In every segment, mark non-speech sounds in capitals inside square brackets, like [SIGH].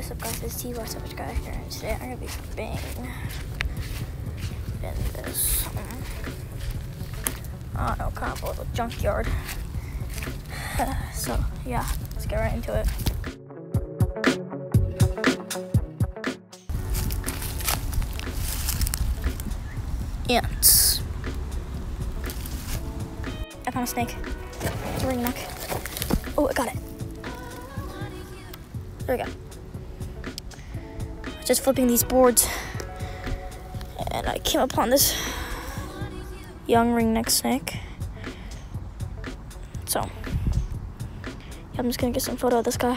what is up guys, it's T What's up guys here and today I'm gonna be being in this um, I don't know, kind of a little junkyard. [SIGHS] so yeah, let's get right into it. Ants. I found a snake. It's a ring neck. Oh, I got it. There we go. Just flipping these boards, and I came upon this young ringneck snake. So, yeah, I'm just gonna get some photo of this guy.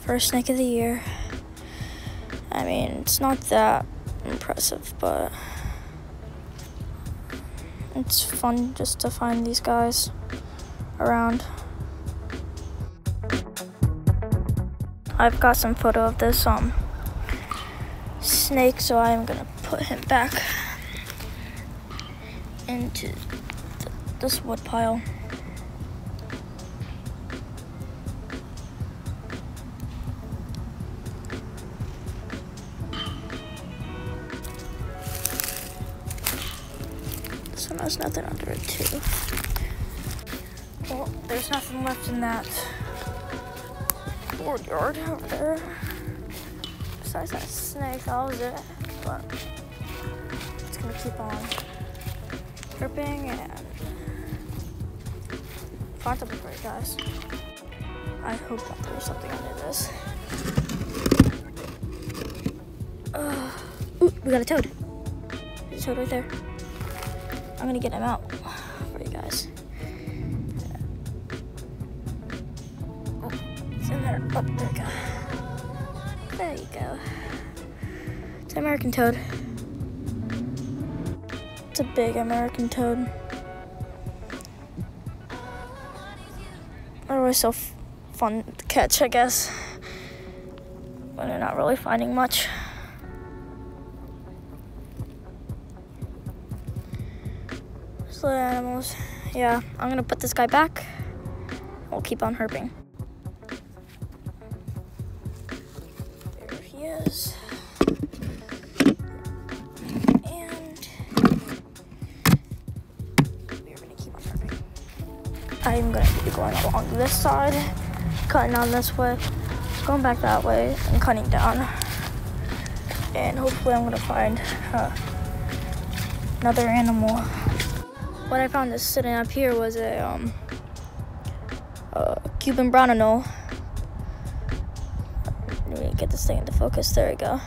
First snake of the year. I mean, it's not that impressive, but it's fun just to find these guys around. I've got some photo of this um snake, so I'm gonna put him back into th this wood pile. This one has nothing under it too. Well, there's nothing left in that yard out there. Besides that snake, that was it. But it's gonna keep on dripping and find something you guys. I hope that there's something under this. Uh, ooh, we got a toad. There's a toad right there. I'm gonna get him out in there. Oh, there we go. There you go. It's an American toad. It's a big American toad. They're always so fun to catch, I guess. When they're not really finding much. Slow animals. Yeah, I'm gonna put this guy back. We'll keep on herping. Is. And we're gonna keep on driving. I'm gonna be going along this side, cutting on this way, going back that way, and cutting down. And hopefully I'm gonna find uh, another animal. What I found sitting up here was a, um, a Cuban brown anole get this thing into focus. There we go.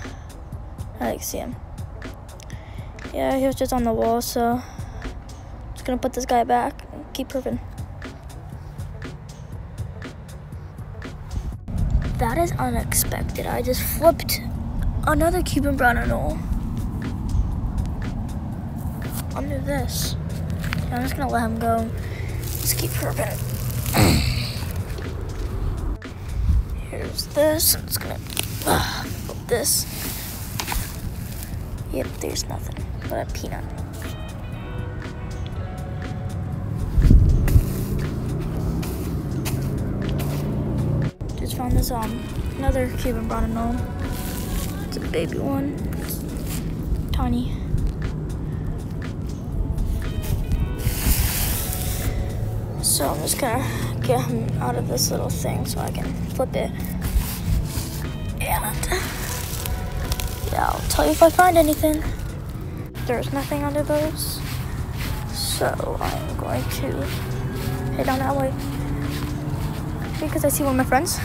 I can see him. Yeah, he was just on the wall, so just gonna put this guy back and keep proving. That is unexpected. I just flipped another Cuban brown anole under this. Yeah, I'm just gonna let him go. Just keep proving. [CLEARS THROAT] Here's this. I'm just gonna uh, this. Yep, there's nothing but a peanut. Just found this um another Cuban brown anole. It's a baby one. It's tiny. So I'm just gonna get him out of this little thing so I can flip it. I'll tell you if I find anything. There's nothing under those. So I'm going to head down that way because I see one of my friends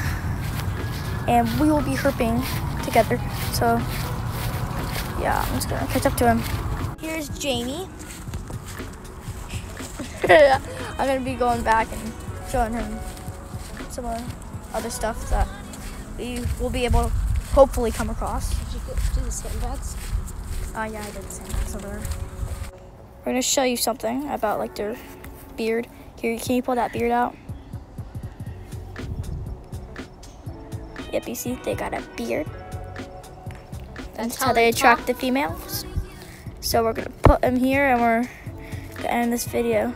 and we will be herping together. So yeah, I'm just gonna catch up to him. Here's Jamie. [LAUGHS] I'm gonna be going back and showing him some other stuff that we will be able to hopefully come across. Did you do the sandbags? Uh, yeah, I did the sandbags over there. We're gonna show you something about like their beard. Here, can you pull that beard out? Yep, you see, they got a beard. That's, That's how, they, they attract the females. So we're gonna put them here and we're gonna end this video.